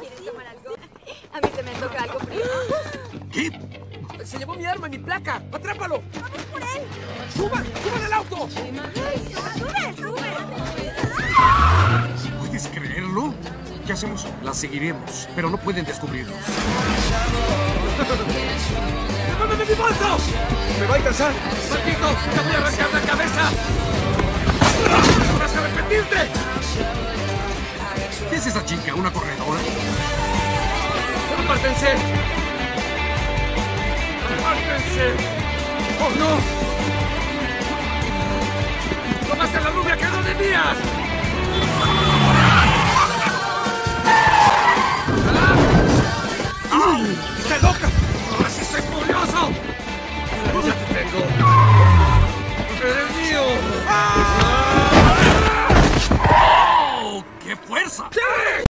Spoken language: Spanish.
¿Quieres tomar algo? A mí se me toca algo frío. ¿Qué? Se llevó mi arma y mi placa. ¡Atrápalo! ¡Vamos por él! ¡Suban! ¡Suban al auto! ¡Sube, sube! ¿Puedes creerlo? ¿Qué hacemos? La seguiremos, pero no pueden descubrirnos. ¡Devuélveme mi bolso! ¡Me va a alcanzar! ¡Maldito! ¡Te voy a arrancar la cabeza! Es esa chica? ¿Una corredora? ¡Apártense! ¡Apártense! ¡Oh, no! Yes, sir!